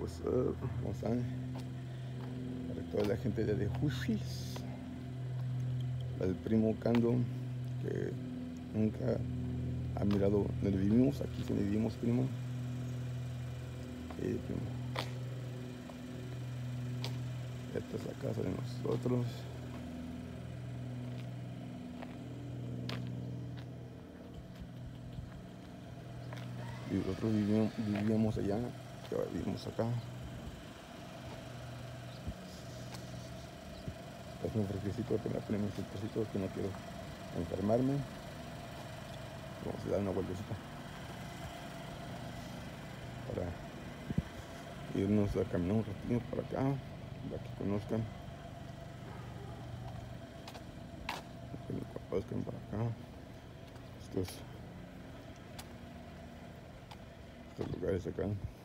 What's up? ¿Cómo están? Para toda la gente de Hushis, el primo Cando, que nunca ha mirado donde vivimos, aquí donde vivimos, primo. Eh. Esta es la casa de nosotros. Y nosotros vivíamos allá, vivimos acá. Es un fresquecito que me pone un que no quiero enfermarme. Vamos a dar una vueltecita para irnos a caminar un ratito para acá, para que conozcan, que me conozcan para acá. Estos, estos lugares acá.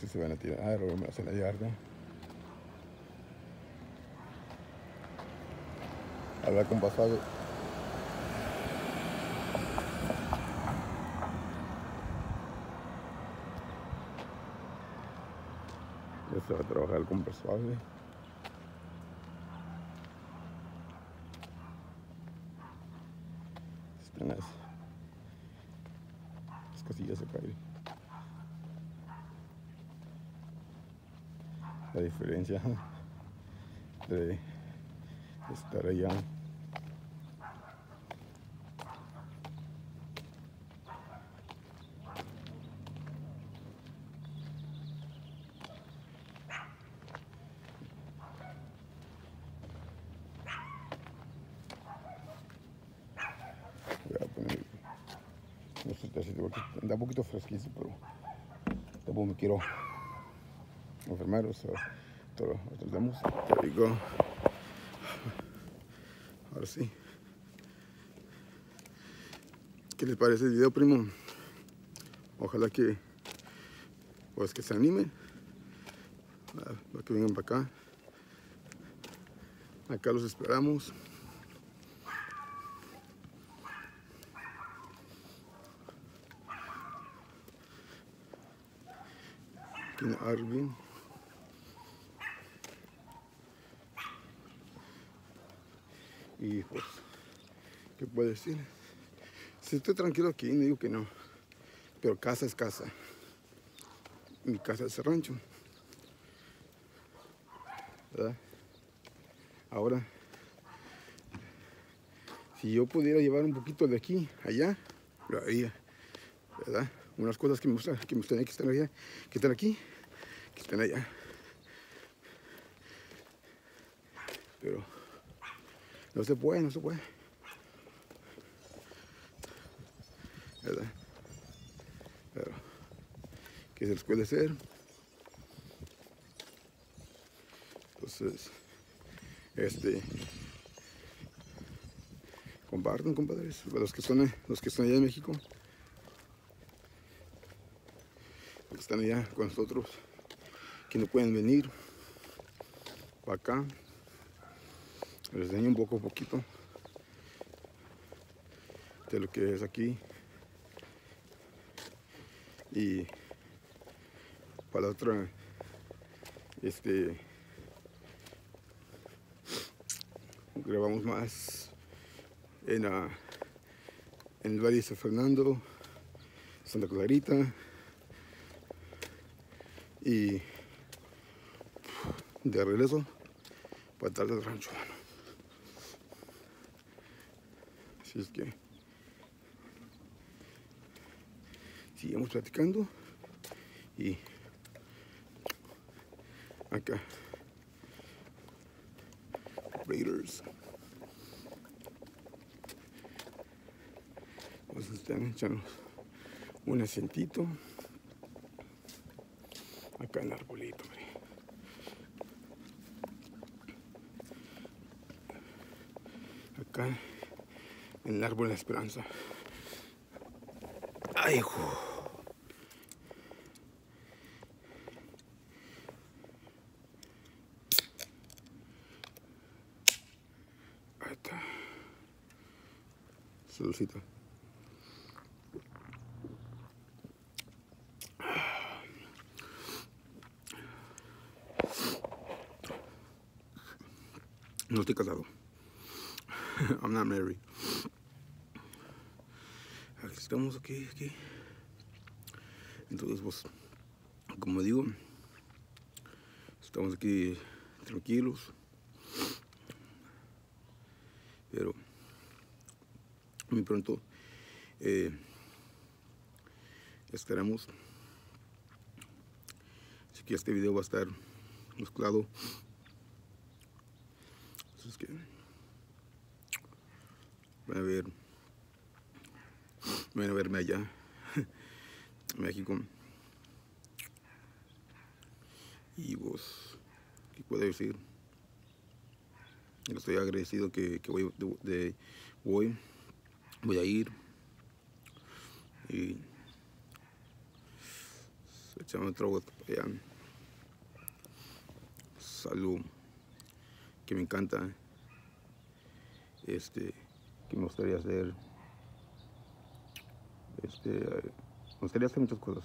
Si se van a tirar o me hacen la yarda. Hablar con pasado. Ya se va a trabajar con suave. Están las, las casillas acá. ¿eh? La diferencia de estar allá. Anda un poquito fresquísimo pero tampoco me quiero enfermar o sea, todo lo tratamos there you go ahora sí. ¿qué les parece el video primo? ojalá que pues que se animen. Para que vengan para acá. Acá los esperamos. Arvin y pues qué puedo decir si estoy tranquilo aquí no digo que no pero casa es casa. Mi casa es el rancho. Ahora si yo pudiera llevar un poquito de aquí allá lo haría ¿verdad? unas cosas que me gustan que me gustaría que estén allá que estén aquí que estén allá. Pero no se puede, no se puede. ¿Verdad? Pero, ¿qué se les puede hacer? Entonces, este, compartan, compadres, los que son, los que están allá en México, los que están allá con nosotros, que no pueden venir para acá les enseño un poco poquito de lo que es aquí. Y para la otra este grabamos más en, la, en el Valle de San Fernando Santa Clarita. Y de regreso para darle al rancho Así es que sigamos platicando y acá Raiders. Este están echando un acentito acá en el arbolito, hombre. Acá en el árbol de la esperanza. Ay, hijo. Ahí está. Saludcita. No estoy casado. I'm not married. Estamos, aquí, aquí. Entonces, pues, como digo, estamos aquí tranquilos. Pero muy pronto eh, estaremos. Así que este video va a estar mezclado. Entonces que van a ver, a verme allá, México. Y vos, ¿qué puedo decir? Estoy agradecido que, voy, de, voy, voy a ir y echamos para allá. Salud, que me encanta, este, que me gustaría hacer, este, eh, me gustaría hacer muchas cosas.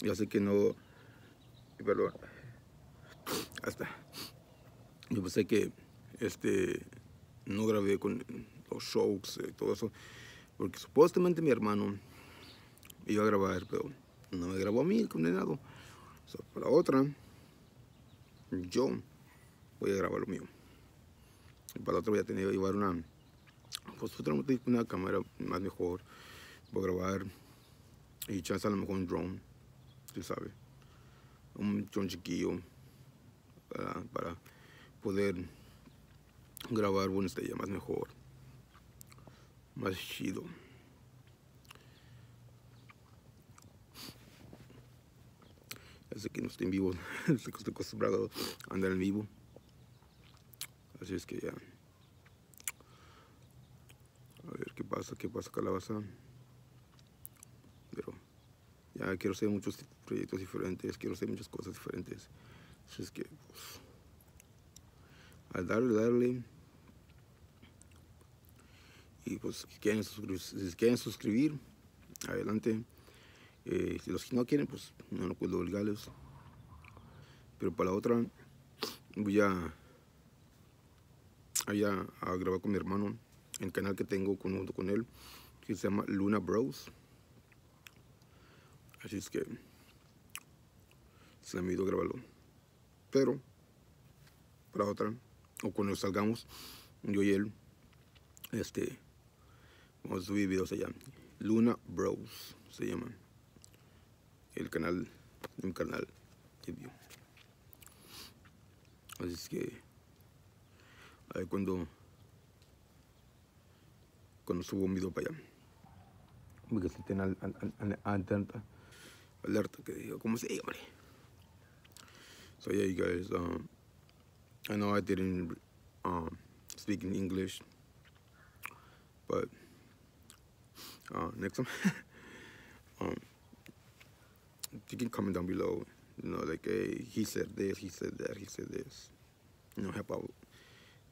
Ya sé que no, perdón, hasta. Yo pensé que este no grabé con los shows y todo eso, porque supuestamente mi hermano iba a grabar, pero no me grabó a mí, el condenado. So, para otra, yo voy a grabar lo mío. Y para la otra voy a tener que llevar una, pues otra una cámara más mejor, voy a grabar y chance a lo mejor un drone, tú sabes, un drone chiquillo para, para poder grabar una estrella más mejor, más chido. Así que no estoy en vivo, estoy acostumbrado a andar en vivo. Así es que ya. A ver qué pasa, calabaza. Pero ya quiero hacer muchos proyectos diferentes, quiero hacer muchas cosas diferentes. Así es que, pues, al darle, darle. Y pues, si quieren, suscribir, adelante. Eh, si los que no quieren, pues no lo puedo obligarles. Pero para la otra, voy a, a grabar con mi hermano el canal que tengo con, él, que se llama Luna Bros. Así es que se me ido grabarlo. Pero, para otra, o cuando salgamos, yo y él, este, vamos a subir videos allá. Luna Bros se llama. El canal, un canal de view. Así es que, a ver cuando, cuando subo un video para allá. Porque si tienen al, al, al, alerta, alerta que digo, ¿cómo se diga, hombre? So yeah, you guys. Um, I know I didn't um, speak in English, but uh, next time, um, you can comment down below. You know, like, hey, he said this, he said that, he said this. You know, help out.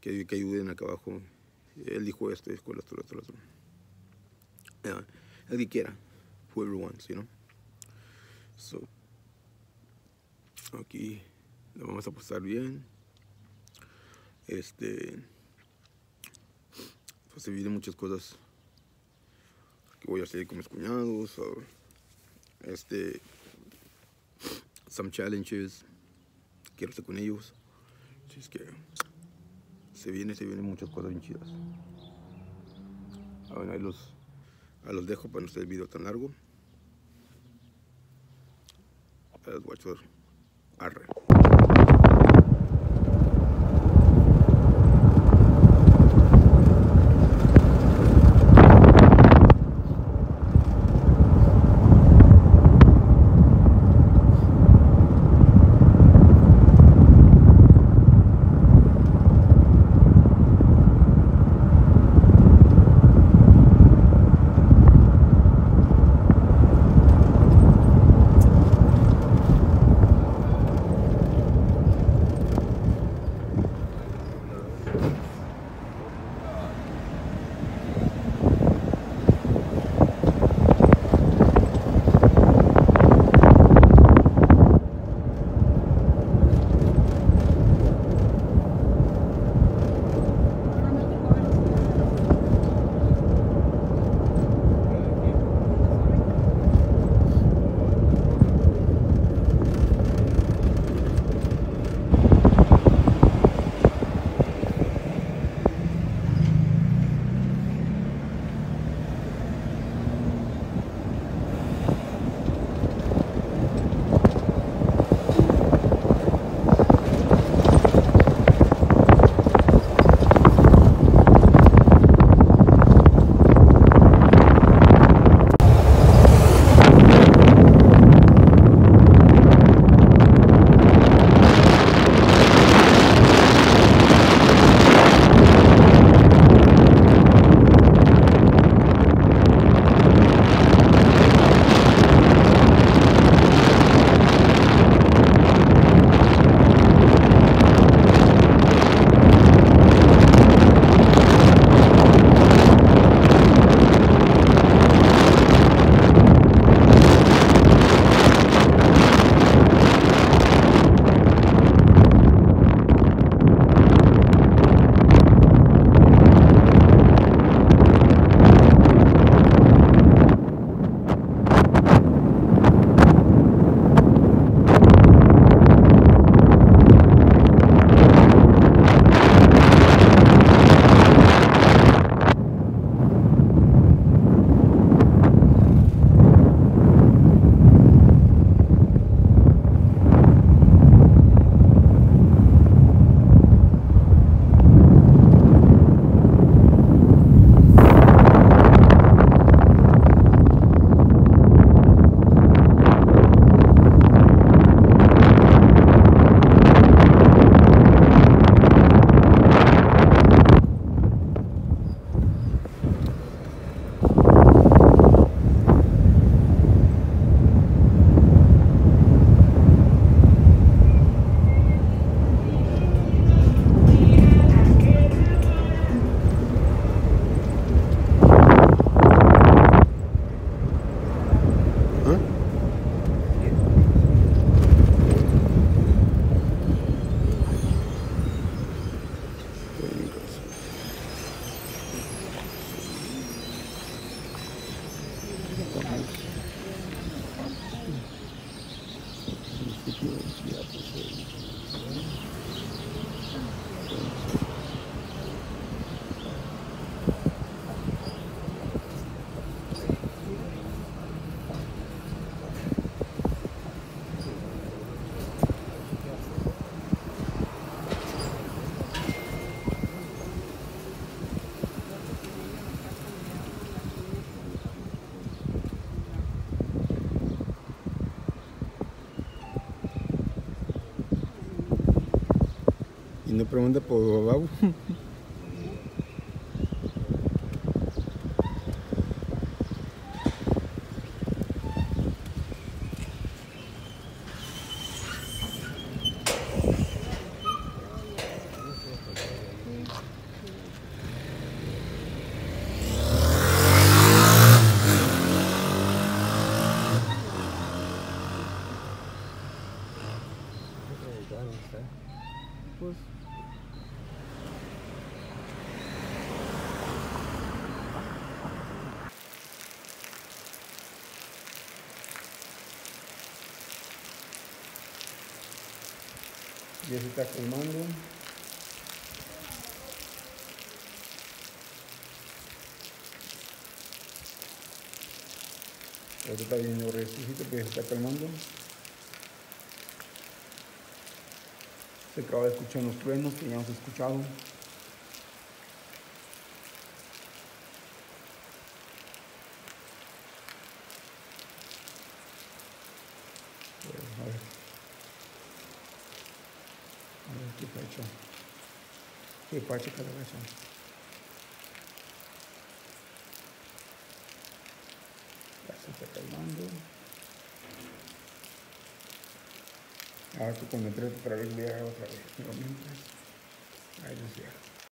Que, que ayuden acá abajo. Él dijo esto, dijo lo otro, lo otro, el que quiera. Whoever wants, you know. So, aquí lo vamos a pasar bien. Este, pues se vienen muchas cosas que voy a hacer con mis cuñados. Este, some challenges quiero hacer con ellos. Así es que se viene, se vienen muchas cosas bien chidas. Ah, ahí los, ahí los dejo para no hacer el video tan largo. Ahí los echar. Arre. promanda podoba. Ya se está colmando. Ahorita está viendo resistito que se está calmando. Se acaba de escuchar los truenos que ya hemos escuchado. Bueno, a ver. Pacha. Qué pacha cada vez. Ya se está calmando. Ahora tú con el otra vez voy otra vez. Nuevamente. Ahí les dejo.